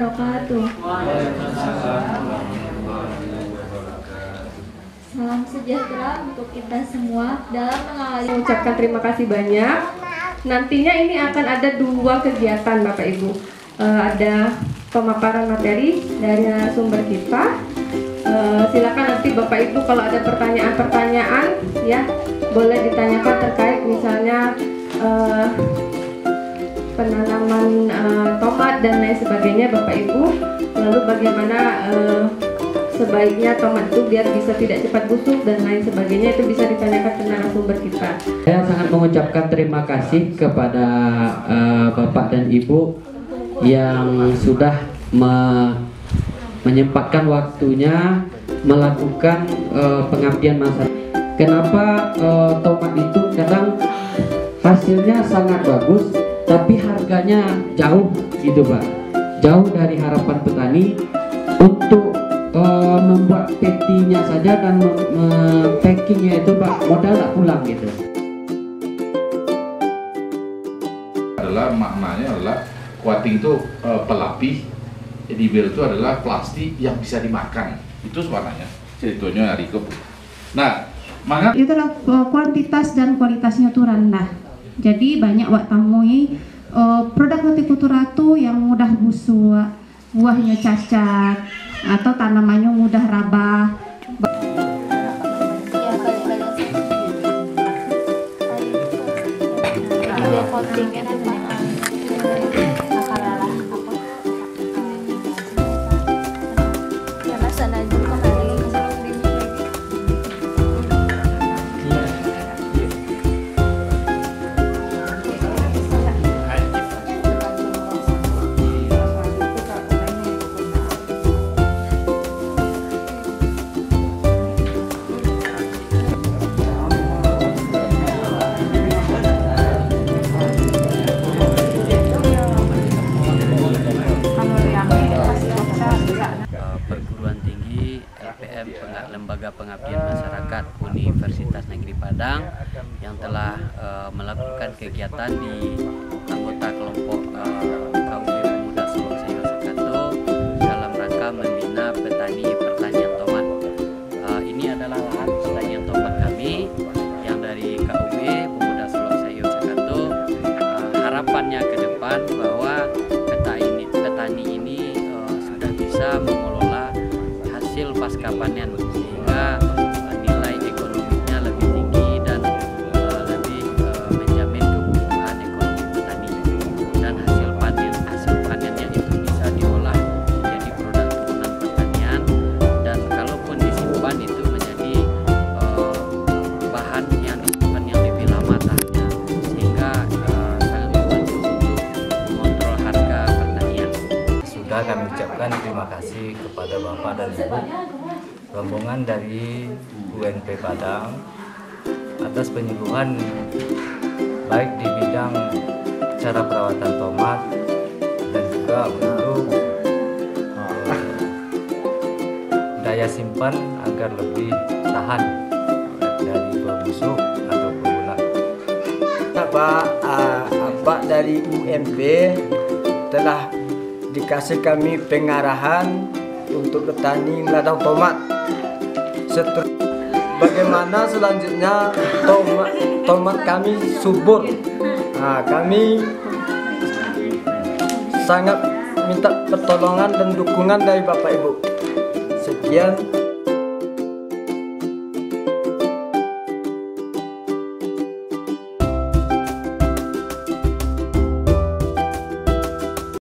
wabarakatuh. Salam sejahtera untuk kita semua dalam mengawali mengucapkan terima kasih banyak. Nantinya ini akan ada dua kegiatan Bapak Ibu. Eh, ada pemaparan materi dari sumber kita. Eh, silakan nanti Bapak Ibu kalau ada pertanyaan-pertanyaan ya boleh ditanyakan terkait misalnya eh, penanaman eh, tomat dan lain sebagainya Bapak Ibu. Lalu bagaimana eh, sebaiknya tomat itu biar bisa tidak cepat busuk dan lain sebagainya itu bisa ditanyakan ke narasumber kita. Saya sangat mengucapkan terima kasih kepada eh, Bapak dan Ibu yang sudah me- menyempatkan waktunya melakukan eh, pengabdian masyarakat. Kenapa eh, tomat itu kadang hasilnya sangat bagus, tapi harganya jauh gitu Pak, jauh dari harapan petani untuk eh, membuat petinya saja dan packingnya itu Pak modal tak pulang gitu. adalah maknanya adalah kuating itu eh, pelapis edible itu adalah plastik yang bisa dimakan itu sebenarnya ceritanya hari ke nah maka itu adalah uh, kuantitas dan kualitasnya tuh rendah. Jadi banyak wak tamui uh, produk hortikultura tuh yang mudah busuk, buahnya cacat, atau tanamannya mudah rabah. Lembaga Pengabdian Masyarakat Universitas Negeri Padang yang telah eh, melakukan kegiatan di anggota kelompok eh, KUB Pemuda Sayur Sekato dalam rangka membina petani pertanian tomat. Eh, ini adalah lahan pertanian tomat kami yang dari KUB Pemuda Sayur Sekato. Eh, harapannya ke depan bahwa petani petani ini eh, sudah bisa mengelola hasil pasca panen Sudah kami ucapkan terima kasih kepada Bapak dan Ibu rombongan dari UNP Padang atas penyuluhan baik di bidang cara perawatan tomat dan juga untuk eh, daya simpan agar lebih tahan dari pembusuk atau pengguna. Pak ah, Pak dari UMP telah dikasih kami pengarahan untuk petani ladang tomat. Seter- bagaimana selanjutnya tomat tomat kami subur. Nah, kami sangat minta pertolongan dan dukungan dari Bapak Ibu. Sekian